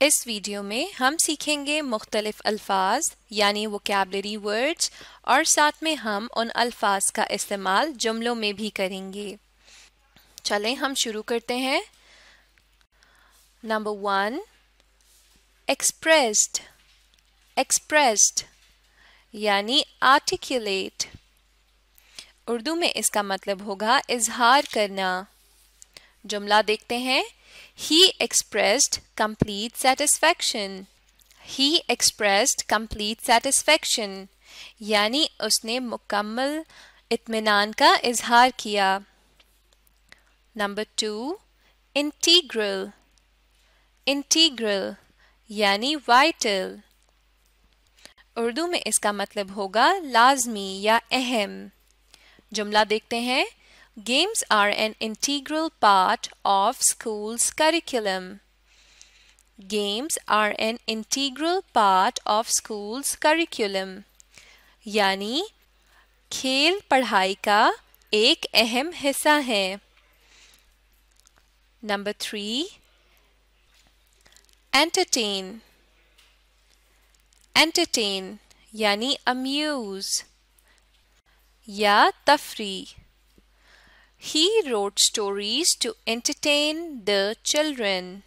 इस वीडियो में हम सीखेंगे मुख्तलिफ़ अल्फाज, यानी वोकेबलरी वर्ड्स और साथ में हम उन अल्फाज का इस्तेमाल जुमलों में भी करेंगे। चलें, हम शुरू करते हैं। नंबर वन एक्सप्रेस्ड एक्सप्रेस्ड यानी आर्टिकुलेट उर्दू में इसका मतलब होगा इजहार करना। जुमला देखते हैं। He expressed complete satisfaction. He expressed complete satisfaction. यानी उसने मुकम्मल इत्मीनान का इजहार किया। नंबर टू इंटीग्रल इंटीग्रल यानी वाइटल उर्दू में इसका मतलब होगा लाजमी या अहम। जुमला देखते हैं। Games are an integral part of school's curriculum. Games are an integral part of school's curriculum. यानी खेल पढ़ाई का एक अहम हिस्सा है नंबर थ्री एंटरटेन एंटरटेन यानी अम्यूज या तफरी He wrote stories to entertain the children.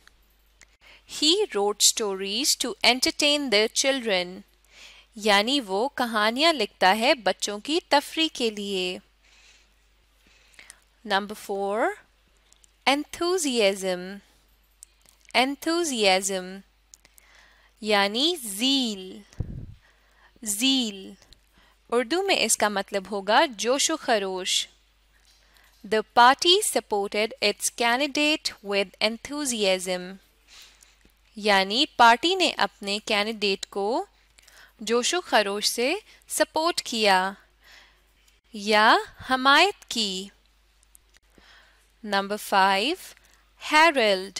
He wrote stories to entertain the children. यानी वो कहानियाँ लिखता है बच्चों की तफरी के लिए नंबर फोर एंथुजियाज्म एंथुजियाज्म यानी जील जील उर्दू में इसका मतलब होगा जोश खरोश The party supported its candidate with enthusiasm. यानी पार्टी ने अपने कैंडिडेट को जोशो खरोश से सपोर्ट किया या हमायत की। नंबर फाइव हैरल्ड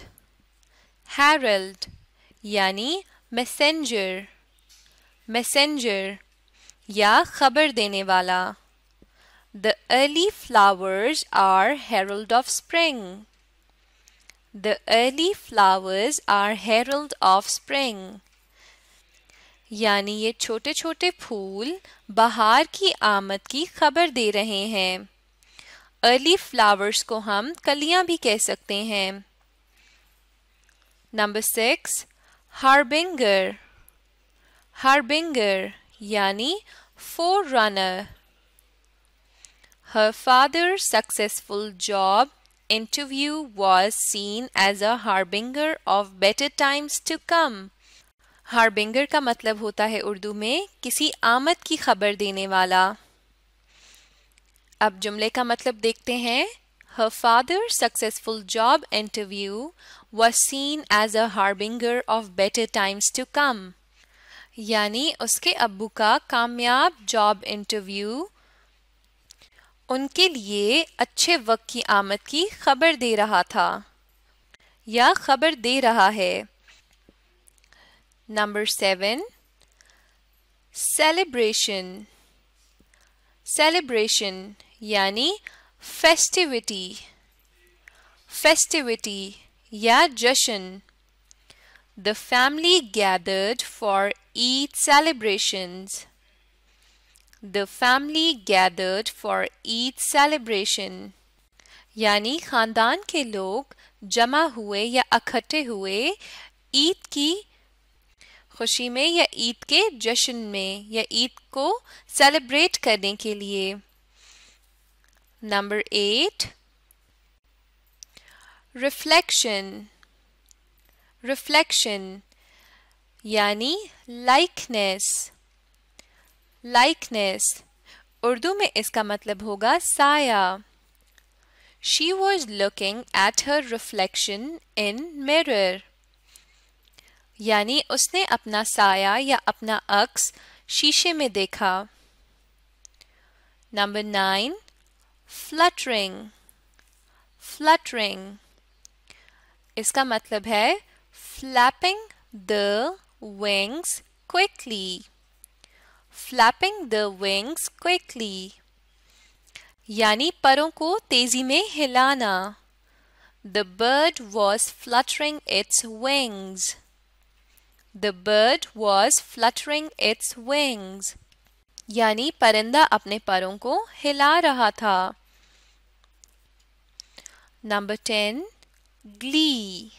हैरल्ड यानी मैसेंजर मैसेंजर या खबर देने वाला। The early flowers are herald of spring. The early flowers are herald of spring. यानी ये छोटे छोटे फूल बहार की आमद की खबर दे रहे हैं अर्ली फ्लावर्स को हम कलियाँ भी कह सकते हैं नंबर सिक्स हार्बिंगर हार्बिंगर यानी forerunner Her father's successful job interview was seen as a harbinger of better times to come. Harbinger का मतलब होता है उर्दू में किसी आमद की खबर देने वाला अब जुमले का मतलब देखते हैं Her father's successful job interview was seen as a harbinger of better times to come. यानी उसके अब्बू का कामयाब जॉब इंटरव्यू उनके लिए अच्छे वक्त की आमद की खबर दे रहा था। या खबर दे रहा है। नंबर सेवन सेलिब्रेशन सेलिब्रेशन यानी फेस्टिविटी फेस्टिविटी या जश्न। The family gathered for Eid celebrations The family gathered for Eid celebration. यानी खानदान के लोग जमा हुए या इकट्ठे हुए ईद की खुशी में या ईद के जश्न में या ईद को सेलिब्रेट करने के लिए। नंबर एट रिफ्लेक्शन रिफ्लेक्शन यानी लाइकनेस लाइकनेस उर्दू में इसका मतलब होगा साया। She was looking at her reflection in mirror यानी उसने अपना साया या अपना अक्स शीशे में देखा। नंबर नाइन फ्लटरिंग फ्लटरिंग इसका मतलब है flapping the wings quickly flapping the wings quickly यानी परों को तेज़ी में हिलाना The bird was fluttering its wings. The bird was fluttering its wings. यानी परिंदा अपने परों को हिला रहा था नंबर टेन ग्ली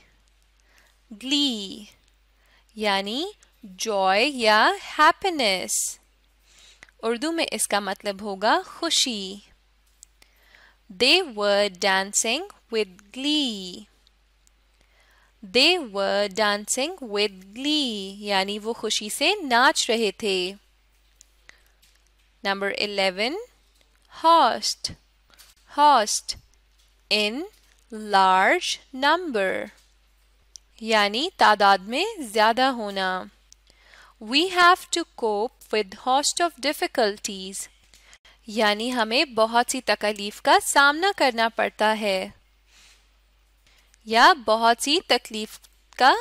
ग्ली यानी जॉय या हैप्पीनेस उर्दू में इसका मतलब होगा खुशी। They were dancing with glee they were dancing with glee यानी वो खुशी से नाच रहे थे। Number eleven host host in large number यानी तादाद में ज़्यादा होना। We have to cope with host of difficulties यानी हमें बहुत सी तकलीफ़ का सामना करना पड़ता है। या बहुत सी तकलीफ़ का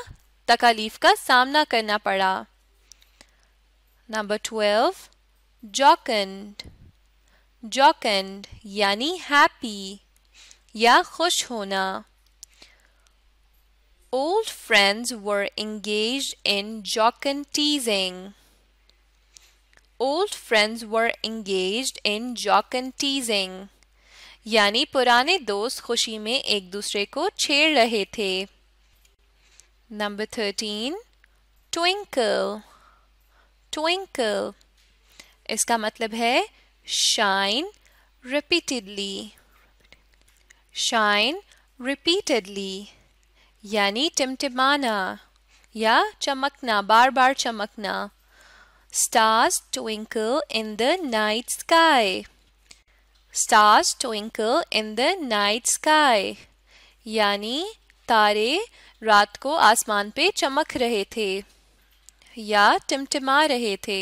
तकलीफ़ का सामना करना पड़ा। नंबर ट्वेल्व जॉकंड जॉकंड यानी हैप्पी या खुश होना। Old friends were engaged in jocund teasing. Old friends were engaged in jocund teasing. यानी पुराने दोस्त खुशी में एक दूसरे को छेड़ रहे थे नंबर थर्टीन ट्विंकल ट्विंकल इसका मतलब है शाइन रिपीटेडली शाइन रिपीटेडली यानी टिमटिमाना, या चमकना बार बार चमकना। Stars twinkle in the night sky stars twinkle in the night sky यानी तारे रात को आसमान पे चमक रहे थे, या टिमटिमा रहे थे।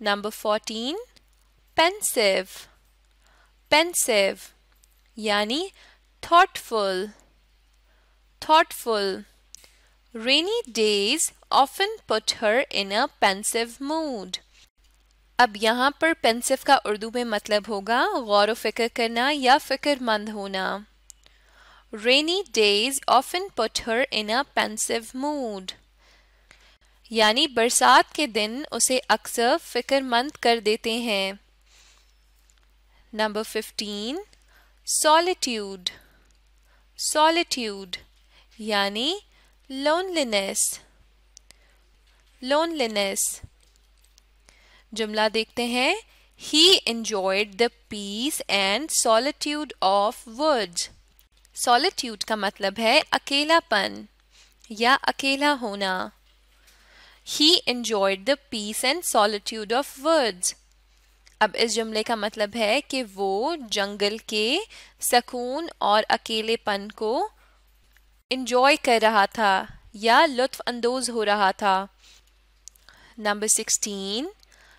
नंबर फोर्टीन पेंसिव पेंसिव यानी thoughtful thoughtful. Rainy days often put her in a pensive mood. अब यहाँ पर पेंसिव का उर्दू में मतलब होगा गौर फ़िक्र करना या फिक्रमंद होना rainy days often put her in a pensive mood यानी बरसात के दिन उसे अक्सर फिक्रमंद कर देते हैं नंबर फिफ्टीन सॉलिट्यूड सॉलिट्यूड यानी लोनलीनेस लोनलीनेस जुमला देखते हैं। He enjoyed the peace and solitude of words solitude का मतलब है अकेलापन या अकेला होना। He enjoyed the peace and solitude of words अब इस जुमले का मतलब है कि वो जंगल के, सकून और अकेलेपन को इंजॉय कर रहा था या लुत्फ अंदोज हो रहा था नंबर सिक्सटीन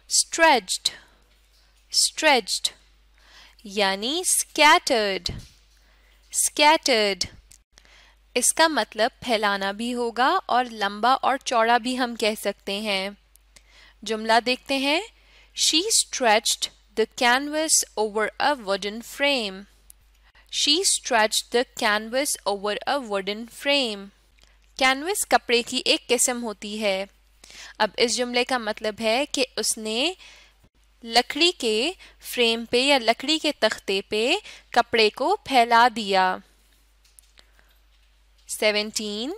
स्ट्रेच्ड स्ट्रेच्ड यानी स्कैटर्ड स्कैटर्ड इसका मतलब फैलाना भी होगा और लंबा और चौड़ा भी हम कह सकते हैं। जुमला देखते हैं। She stretched the canvas over a wooden frame She stretched the canvas over a wooden frame. Canvas कपड़े की एक किस्म होती है। अब इस जुमले का मतलब है कि उसने लकड़ी के फ्रेम पे या लकड़ी के तख्ते पे कपड़े को फैला दिया। सेवेंटीन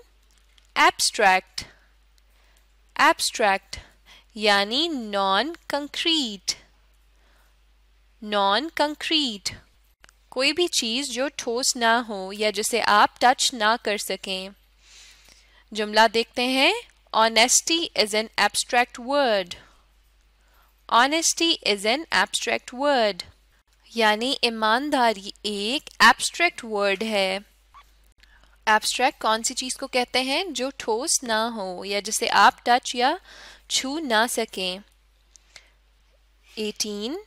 एब्स्ट्रैक्ट एब्स्ट्रैक्ट यानी नॉन कंक्रीट नॉन कंक्रीट कोई भी चीज़ जो ठोस ना हो या जिसे आप टच ना कर सकें। जुमला देखते हैं honesty is an abstract word honesty is an abstract word यानी ईमानदारी एक एब्स्ट्रैक्ट वर्ड है। एब्स्ट्रैक्ट कौन सी चीज़ को कहते हैं जो ठोस ना हो या जिसे आप टच या छू ना सकें? Eighteen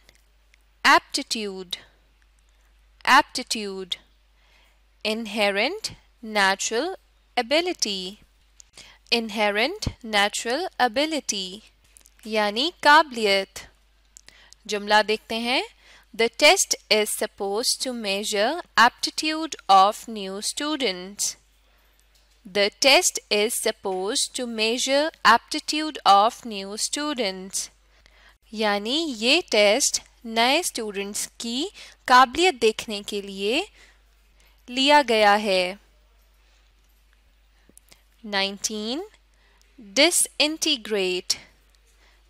aptitude aptitude inherent natural ability inherent natural ability यानी काबिलियत जुमला देखते हैं The test is supposed to measure aptitude of new students. The test is supposed to measure aptitude of new students. यानी ये टेस्ट नए स्टूडेंट्स की काबिलियत देखने के लिए लिया गया है। 19 disintegrate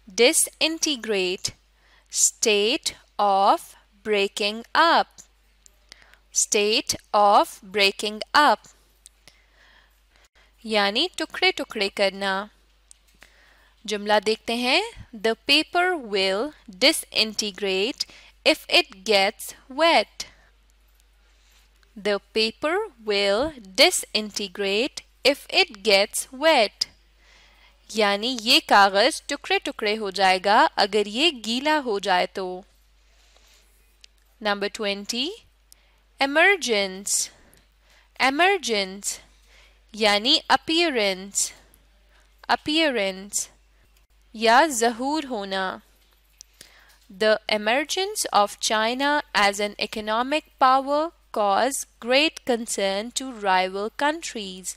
disintegrate state of breaking up state of breaking up यानी टुकड़े टुकड़े करना। जुमला देखते हैं। The paper will disintegrate if it gets wet the paper will disintegrate if it gets wet यानी ये कागज़ टुकड़े टुकड़े हो जाएगा अगर ये गीला हो जाए तो। नंबर ट्वेंटी एमरजेंस एमरजेंस यानी अपियरेंस अपीयरेंस या जहूर होना the emergence of China as an economic power caused great concern to rival countries.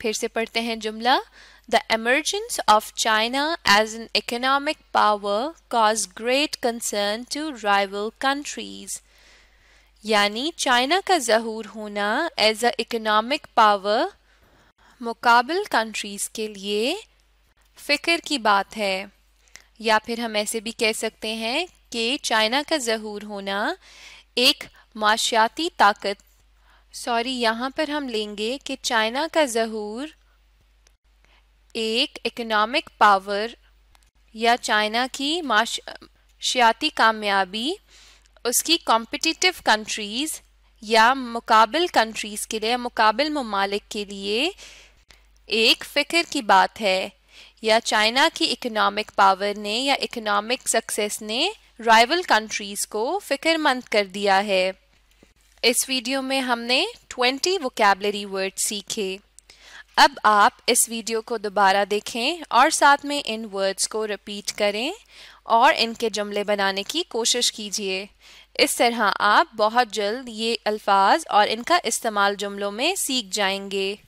फिर से पढ़ते हैं जुमला The emergence of China as an economic power caused great concern to rival countries. यानी China का जहूर होना एज अ इकोनॉमिक पावर मुकाबल कंट्रीज के लिए फ़िक्र की बात है। या फिर हम ऐसे भी कह सकते हैं कि चाइना का जहूर होना एक माशियाती ताकत। सॉरी, यहाँ पर हम लेंगे कि चाइना का जहूर एक इकोनॉमिक पावर या चाइना की माशियाती कामयाबी, उसकी कॉम्पिटिटिव कंट्रीज़ या मुकाबिल कंट्रीज़ के लिए मुकाबल ममालिक के लिए एक फ़िक्र की बात है। या चाइना की इकोनॉमिक पावर ने या इकोनॉमिक सक्सेस ने राइवल कंट्रीज़ को फ़िक्रमंद कर दिया है। इस वीडियो में हमने 20 वोकेबलरी वर्ड सीखे। अब आप इस वीडियो को दोबारा देखें और साथ में इन वर्ड्स को रिपीट करें और इनके जुमले बनाने की कोशिश कीजिए। इस तरह आप बहुत जल्द ये अल्फाज और इनका इस्तेमाल जुमलों में सीख जाएँगे।